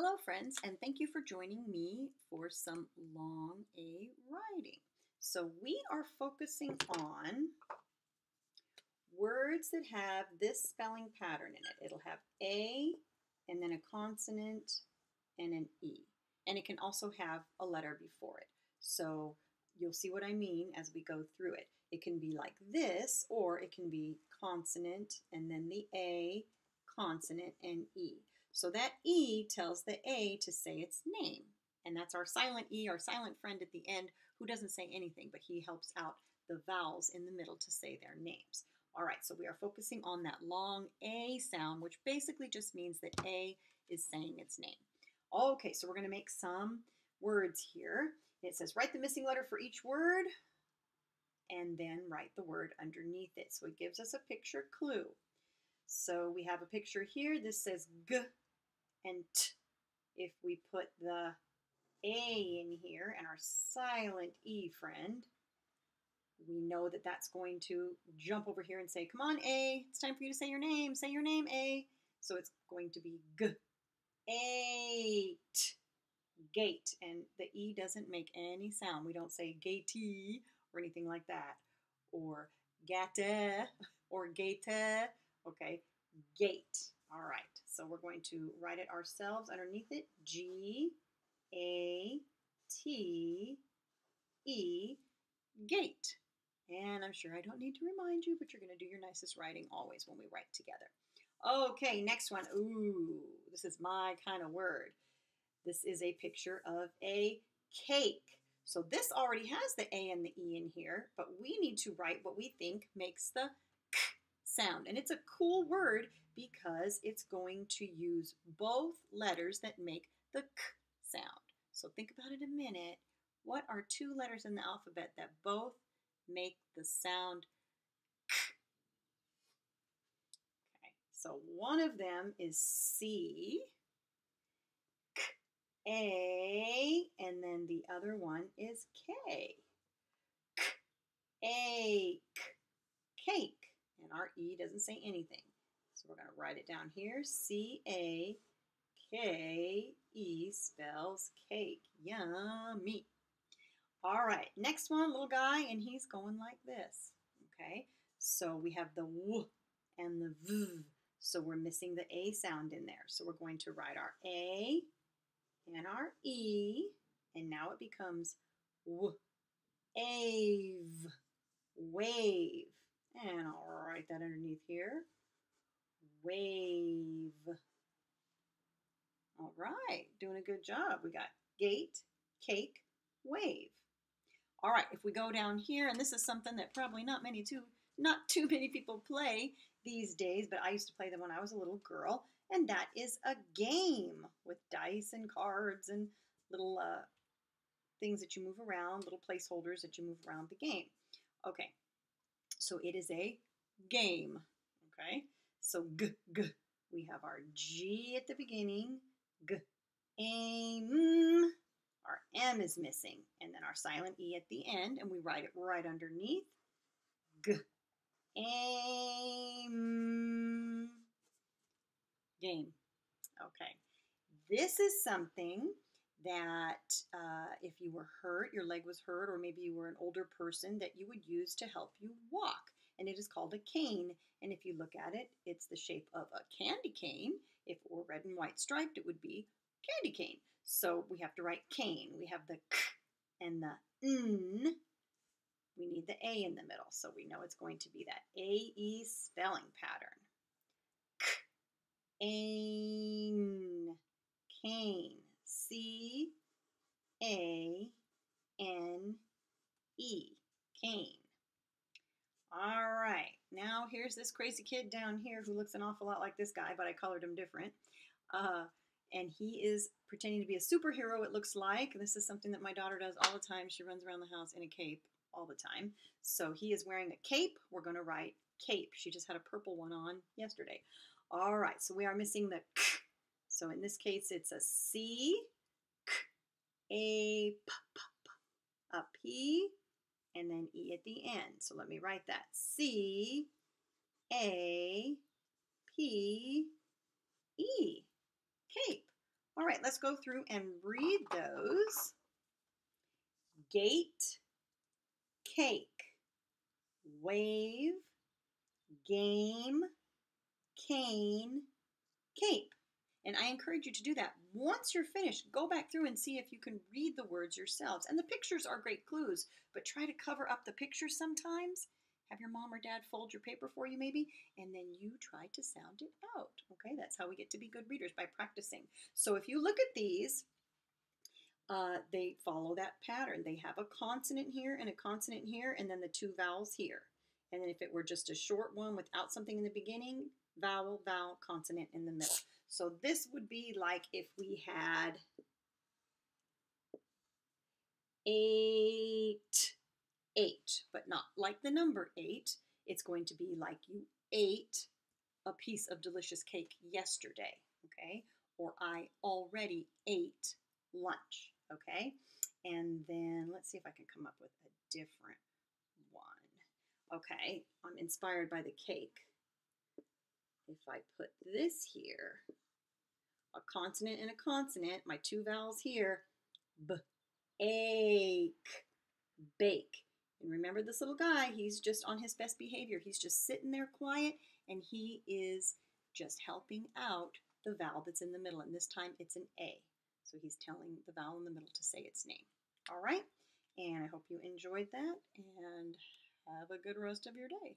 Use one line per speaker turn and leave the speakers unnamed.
Hello, friends, and thank you for joining me for some long A writing. So, we are focusing on words that have this spelling pattern in it. It'll have A and then a consonant and an E. And it can also have a letter before it. So, you'll see what I mean as we go through it. It can be like this, or it can be consonant and then the A, consonant, and E. So that E tells the A to say its name. And that's our silent E, our silent friend at the end, who doesn't say anything, but he helps out the vowels in the middle to say their names. All right, so we are focusing on that long A sound, which basically just means that A is saying its name. Okay, so we're going to make some words here. It says write the missing letter for each word and then write the word underneath it. So it gives us a picture clue. So we have a picture here. This says G If we put the A in here and our silent E friend, we know that that's going to jump over here and say, come on, A, it's time for you to say your name. Say your name, A. So it's going to be G, eight, gate. And the E doesn't make any sound. We don't say gatey or anything like that. Or gate or gate. Okay, gate. All right, so we're going to write it ourselves underneath it. G A T E gate. And I'm sure I don't need to remind you, but you're going to do your nicest writing always when we write together. Okay, next one. Ooh, this is my kind of word. This is a picture of a cake. So this already has the A and the E in here, but we need to write what we think makes the sound. And it's a cool word because it's going to use both letters that make the K sound. So think about it a minute. What are two letters in the alphabet that both make the sound K? Okay, so one of them is C. A, and then the other one is K. K, cake. And our E doesn't say anything. So we're going to write it down here. C A K E spells cake. Yummy. All right, next one, little guy, and he's going like this. Okay, so we have the W and the V. So we're missing the A sound in there. So we're going to write our A and our E, and now it becomes W, ave, wave. And I'll write that underneath here. Wave. All right, doing a good job. We got gate, cake, wave. All right, if we go down here, and this is something that probably not many too, not too many people play these days, but I used to play them when I was a little girl and that is a game with dice and cards and little uh, things that you move around, little placeholders that you move around the game. Okay, so it is a game. Okay, so g g. We have our G at the beginning, g, aim. Our M is missing, and then our silent E at the end, and we write it right underneath. G, aim game. Okay. This is something that uh, if you were hurt, your leg was hurt, or maybe you were an older person, that you would use to help you walk. And it is called a cane. And if you look at it, it's the shape of a candy cane. If it were red and white striped, it would be candy cane. So we have to write cane. We have the k and the n. We need the a in the middle. So we know it's going to be that A-E spelling pattern ain, cane, C A N E, cane. All right, now here's this crazy kid down here who looks an awful lot like this guy, but I colored him different. Uh, and he is pretending to be a superhero, it looks like. This is something that my daughter does all the time. She runs around the house in a cape all the time. So he is wearing a cape. We're going to write cape. She just had a purple one on yesterday. All right, so we are missing the k. So in this case, it's a C, k, a p, p, p, a P, and then E at the end. So let me write that. C, A, P, E, cape. All right, let's go through and read those. Gate, cake, wave, game, cane, cape. And I encourage you to do that. Once you're finished, go back through and see if you can read the words yourselves. And the pictures are great clues, but try to cover up the pictures sometimes. Have your mom or dad fold your paper for you, maybe, and then you try to sound it out. Okay, that's how we get to be good readers by practicing. So if you look at these, uh, they follow that pattern. They have a consonant here and a consonant here, and then the two vowels here. And then if it were just a short one without something in the beginning, vowel, vowel, consonant in the middle. So this would be like if we had eight, eight, but not like the number eight. It's going to be like you ate a piece of delicious cake yesterday, okay? Or I already ate lunch, okay? And then let's see if I can come up with a different one. Okay, I'm inspired by the cake if I put this here, a consonant and a consonant, my two vowels here, b, ache, bake. And remember this little guy, he's just on his best behavior. He's just sitting there quiet and he is just helping out the vowel that's in the middle. And this time it's an A. So he's telling the vowel in the middle to say its name. All right? And I hope you enjoyed that and have a good rest of your day.